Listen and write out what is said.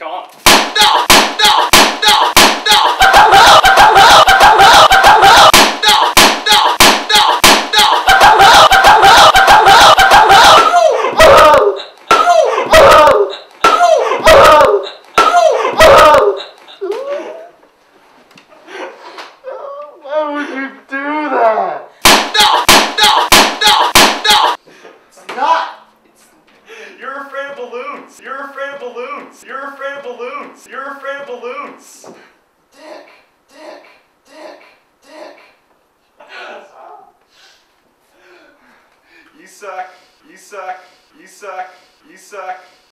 Hey, You're afraid of balloons. You're afraid of balloons. You're afraid of balloons. You're afraid of balloons. Dick. Dick. Dick. Dick. You suck. You suck. You suck. You suck.